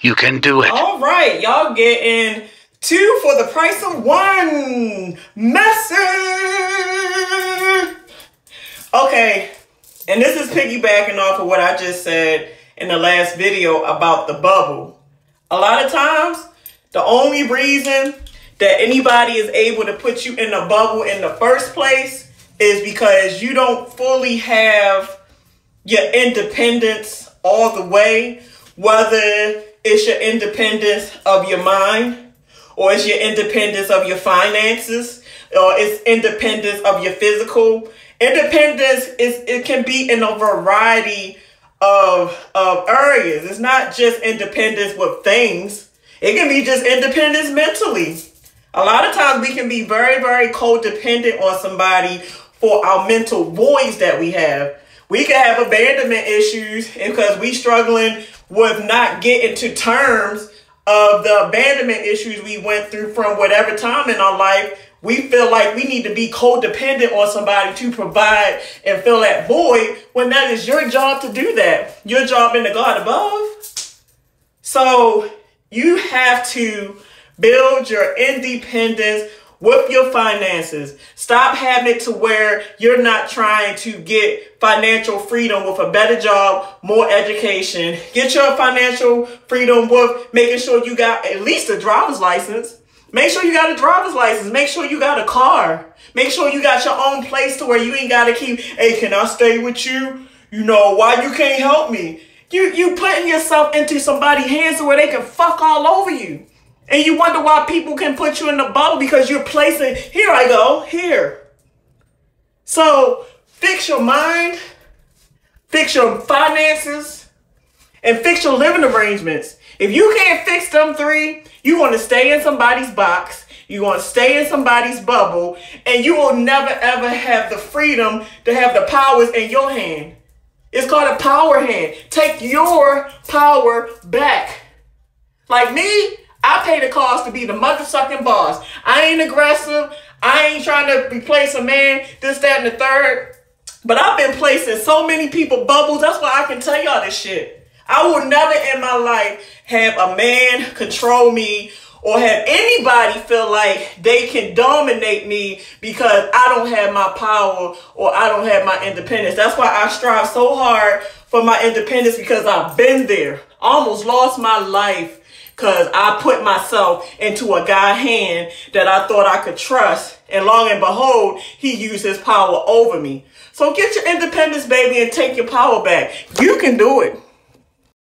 You can do it. All right, y'all getting two for the price of one. Message. Okay, and this is piggybacking off of what I just said in the last video about the bubble. A lot of times, the only reason that anybody is able to put you in a bubble in the first place is because you don't fully have your independence all the way, whether it's your independence of your mind, or it's your independence of your finances, or it's independence of your physical. Independence is it can be in a variety of of areas. It's not just independence with things. It can be just independence mentally. A lot of times we can be very, very codependent on somebody for our mental voids that we have. We can have abandonment issues because we struggling with not getting to terms of the abandonment issues we went through from whatever time in our life. We feel like we need to be codependent on somebody to provide and fill that void when that is your job to do that. Your job in the God above. So you have to build your independence with your finances. Stop having it to where you're not trying to get financial freedom with a better job, more education. Get your financial freedom with making sure you got at least a driver's license. Make sure you got a driver's license. Make sure you got a car. Make sure you got your own place to where you ain't got to keep, hey, can I stay with you? You know, why you can't help me? You, you putting yourself into somebody's hands where they can fuck all over you. And you wonder why people can put you in the bubble because you're placing, here I go, here. So fix your mind, fix your finances, and fix your living arrangements. If you can't fix them three, you want to stay in somebody's box, you want to stay in somebody's bubble, and you will never ever have the freedom to have the powers in your hand. It's called a power hand. Take your power back. Like me, I pay the cost to be the motherfucking boss. I ain't aggressive. I ain't trying to replace a man, this, that, and the third. But I've been placing so many people bubbles. That's why I can tell y'all this shit. I will never in my life have a man control me or have anybody feel like they can dominate me because I don't have my power or I don't have my independence. That's why I strive so hard for my independence because I've been there. Almost lost my life because I put myself into a guy hand that I thought I could trust. And long and behold, he used his power over me. So get your independence, baby, and take your power back. You can do it.